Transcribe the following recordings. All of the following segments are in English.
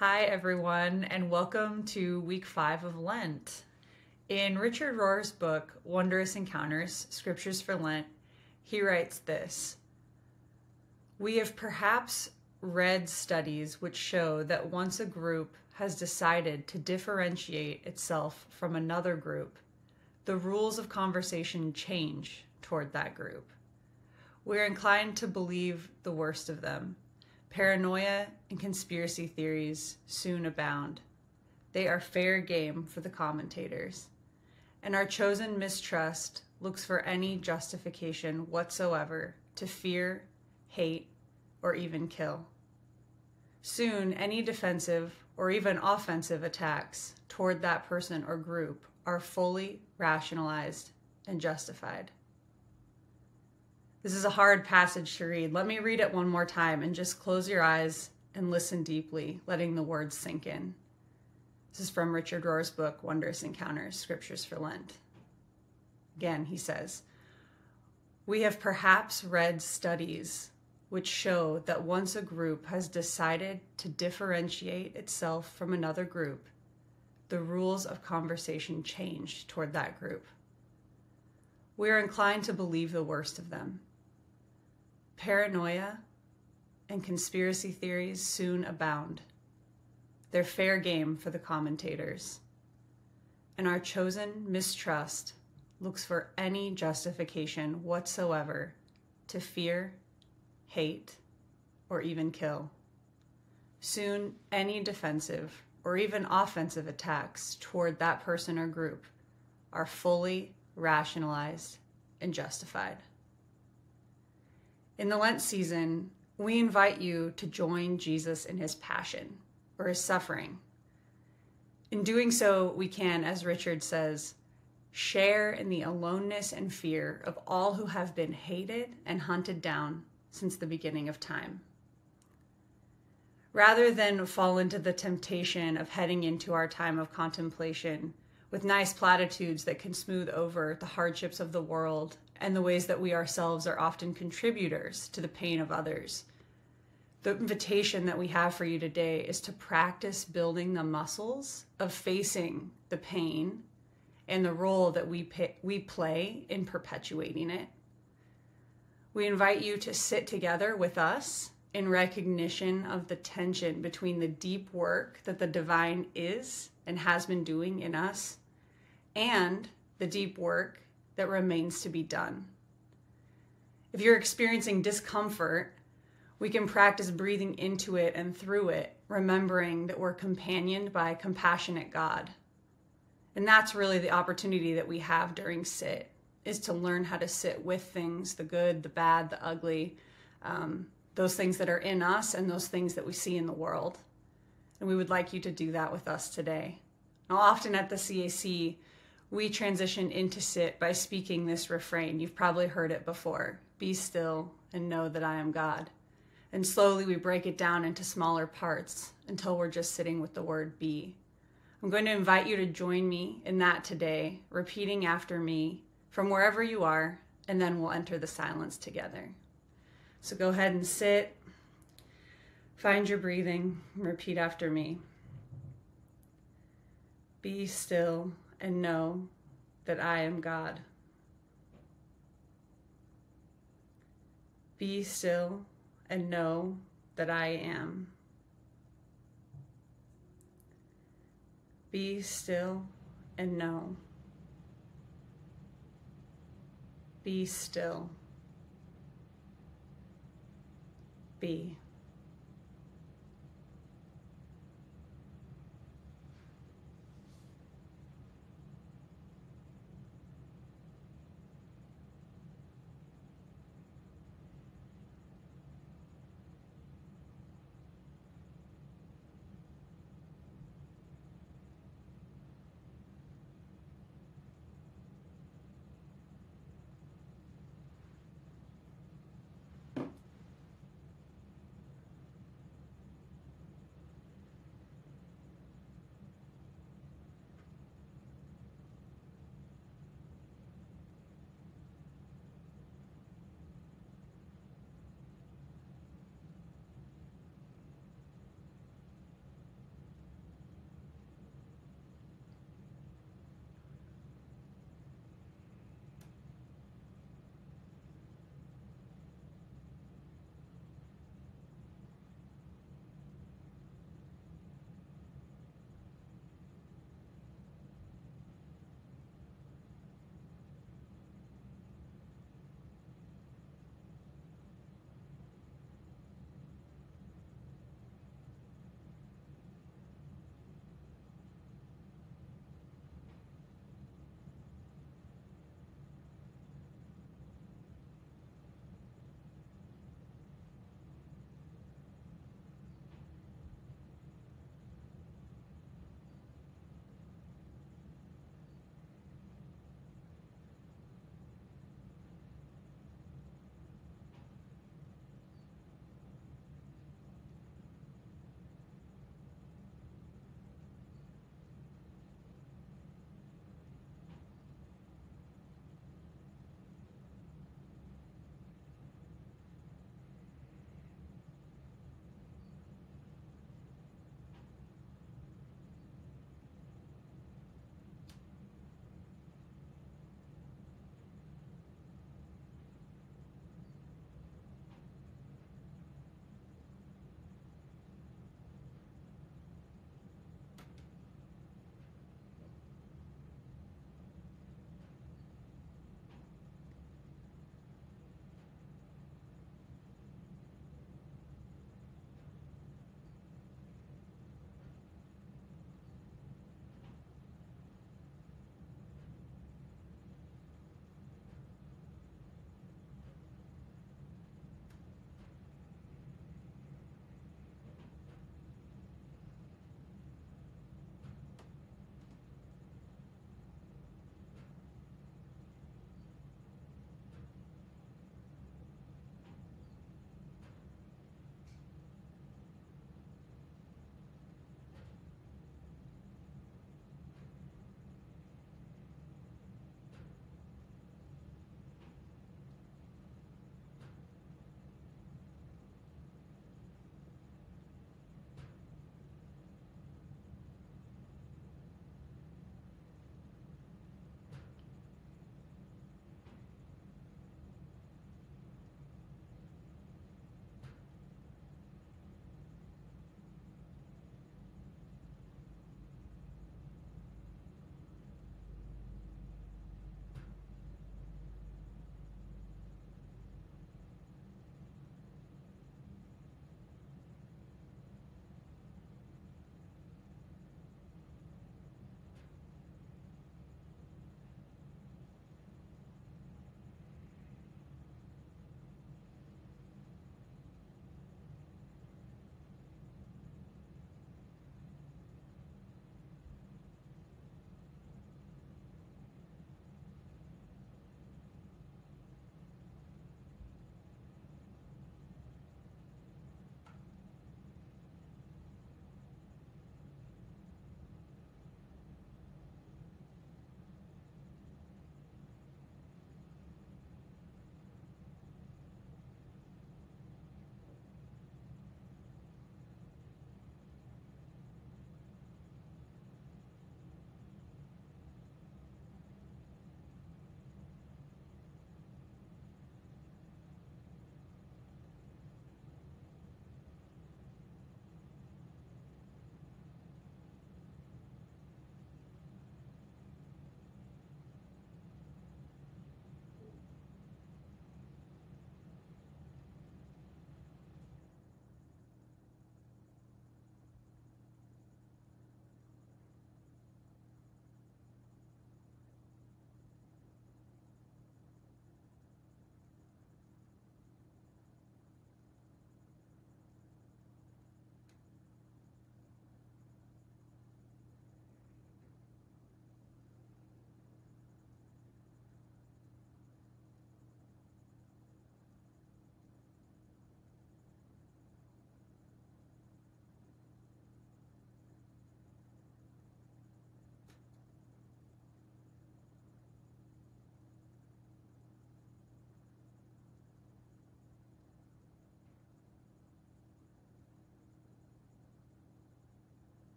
Hi, everyone, and welcome to week five of Lent. In Richard Rohr's book, Wondrous Encounters Scriptures for Lent, he writes this We have perhaps read studies which show that once a group has decided to differentiate itself from another group, the rules of conversation change toward that group. We're inclined to believe the worst of them Paranoia and conspiracy theories soon abound. They are fair game for the commentators. And our chosen mistrust looks for any justification whatsoever to fear, hate, or even kill. Soon, any defensive or even offensive attacks toward that person or group are fully rationalized and justified. This is a hard passage to read. Let me read it one more time and just close your eyes and listen deeply, letting the words sink in. This is from Richard Rohr's book, Wondrous Encounters Scriptures for Lent. Again, he says, We have perhaps read studies which show that once a group has decided to differentiate itself from another group, the rules of conversation change toward that group. We are inclined to believe the worst of them Paranoia and conspiracy theories soon abound. They're fair game for the commentators. And our chosen mistrust looks for any justification whatsoever to fear, hate, or even kill. Soon, any defensive or even offensive attacks toward that person or group are fully rationalized and justified. In the Lent season, we invite you to join Jesus in his passion or his suffering. In doing so, we can, as Richard says, share in the aloneness and fear of all who have been hated and hunted down since the beginning of time. Rather than fall into the temptation of heading into our time of contemplation with nice platitudes that can smooth over the hardships of the world and the ways that we ourselves are often contributors to the pain of others. The invitation that we have for you today is to practice building the muscles of facing the pain and the role that we, pay, we play in perpetuating it. We invite you to sit together with us in recognition of the tension between the deep work that the divine is and has been doing in us and the deep work that remains to be done. If you're experiencing discomfort, we can practice breathing into it and through it, remembering that we're companioned by a compassionate God. And that's really the opportunity that we have during sit is to learn how to sit with things, the good, the bad, the ugly, um, those things that are in us and those things that we see in the world. And we would like you to do that with us today. Now, often at the CAC, we transition into sit by speaking this refrain. You've probably heard it before Be still and know that I am God. And slowly we break it down into smaller parts until we're just sitting with the word be. I'm going to invite you to join me in that today, repeating after me from wherever you are, and then we'll enter the silence together. So go ahead and sit, find your breathing, repeat after me. Be still and know that I am God. Be still and know that I am. Be still and know. Be still. Be.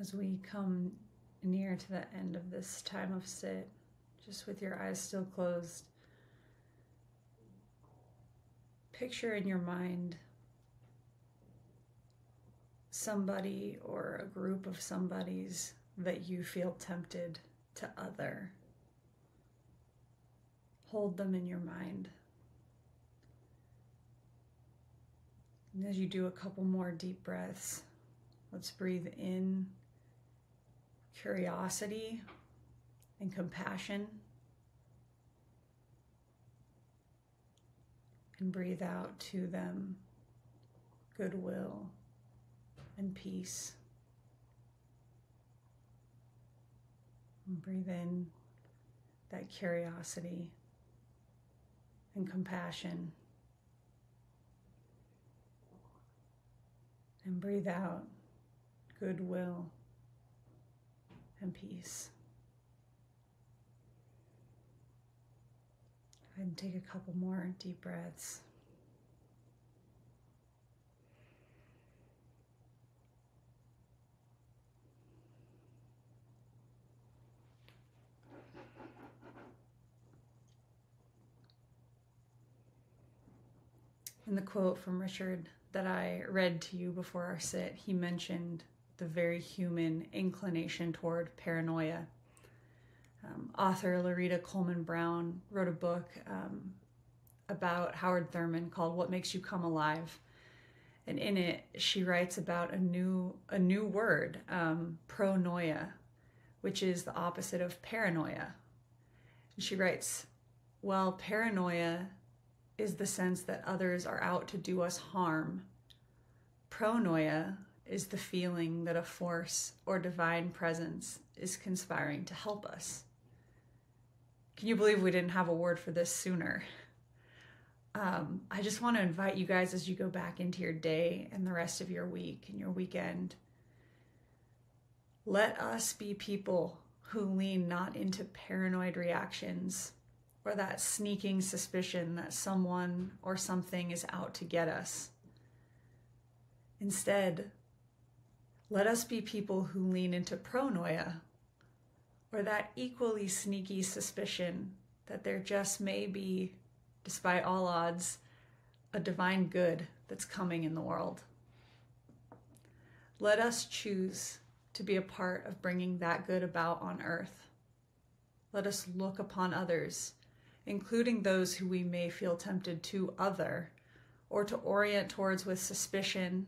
As we come near to the end of this time of sit, just with your eyes still closed, picture in your mind somebody or a group of somebodies that you feel tempted to other. Hold them in your mind. And as you do a couple more deep breaths, let's breathe in curiosity and compassion. And breathe out to them goodwill and peace. And breathe in that curiosity and compassion. And breathe out goodwill and peace. And take a couple more deep breaths. In the quote from Richard that I read to you before our sit, he mentioned the very human inclination toward paranoia. Um, author Lerita Coleman Brown wrote a book um, about Howard Thurman called "What Makes You Come Alive," and in it she writes about a new a new word, um, pronoia, which is the opposite of paranoia. And she writes, "Well, paranoia is the sense that others are out to do us harm. Pronoia is the feeling that a force or divine presence is conspiring to help us. Can you believe we didn't have a word for this sooner? Um, I just want to invite you guys as you go back into your day and the rest of your week and your weekend. Let us be people who lean not into paranoid reactions or that sneaking suspicion that someone or something is out to get us. Instead, let us be people who lean into pronoia, or that equally sneaky suspicion that there just may be, despite all odds, a divine good that's coming in the world. Let us choose to be a part of bringing that good about on earth. Let us look upon others including those who we may feel tempted to other or to orient towards with suspicion.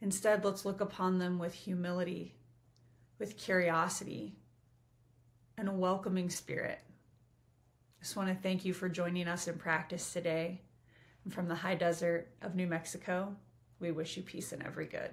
Instead, let's look upon them with humility, with curiosity, and a welcoming spirit. I just want to thank you for joining us in practice today. And from the high desert of New Mexico, we wish you peace and every good.